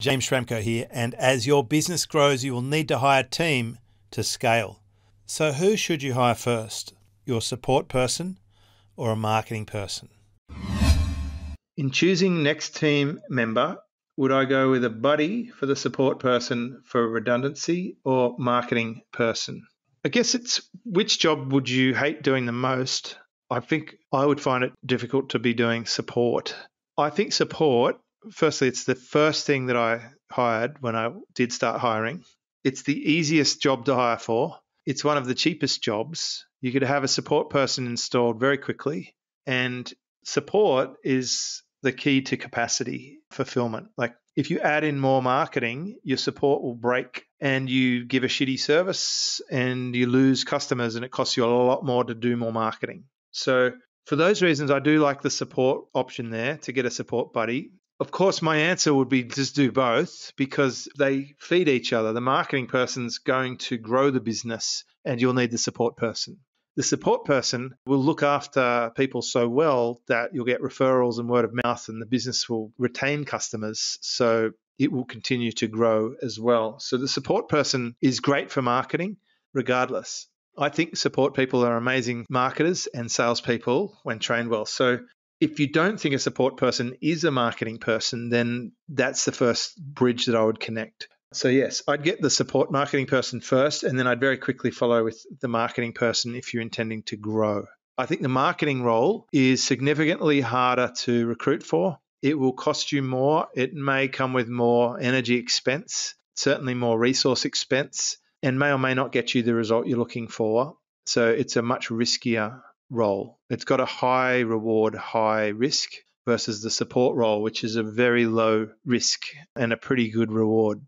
James Schramko here, and as your business grows, you will need to hire a team to scale. So, who should you hire first? Your support person or a marketing person? In choosing next team member, would I go with a buddy for the support person for redundancy or marketing person? I guess it's which job would you hate doing the most? I think I would find it difficult to be doing support. I think support firstly, it's the first thing that I hired when I did start hiring. It's the easiest job to hire for. It's one of the cheapest jobs. You could have a support person installed very quickly. And support is the key to capacity fulfillment. Like if you add in more marketing, your support will break and you give a shitty service and you lose customers and it costs you a lot more to do more marketing. So for those reasons, I do like the support option there to get a support buddy. Of course, my answer would be just do both because they feed each other. The marketing person's going to grow the business and you'll need the support person. The support person will look after people so well that you'll get referrals and word of mouth, and the business will retain customers. So it will continue to grow as well. So the support person is great for marketing regardless. I think support people are amazing marketers and salespeople when trained well. So if you don't think a support person is a marketing person, then that's the first bridge that I would connect. So, yes, I'd get the support marketing person first, and then I'd very quickly follow with the marketing person if you're intending to grow. I think the marketing role is significantly harder to recruit for. It will cost you more. It may come with more energy expense, certainly more resource expense, and may or may not get you the result you're looking for. So, it's a much riskier role. It's got a high reward, high risk versus the support role, which is a very low risk and a pretty good reward.